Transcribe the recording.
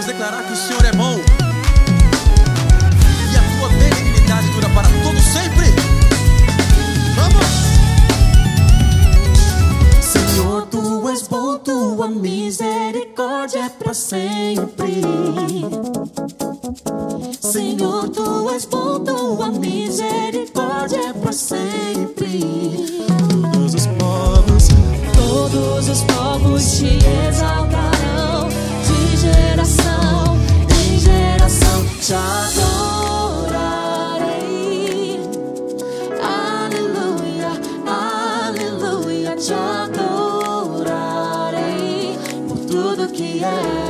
Vamos declarar que o Senhor é bom. E a tua benignidade dura para todo sempre. Vamos! Senhor, tu és bom, tua misericórdia é para sempre. Senhor, tu és bom, tua misericórdia é para sempre. Yeah.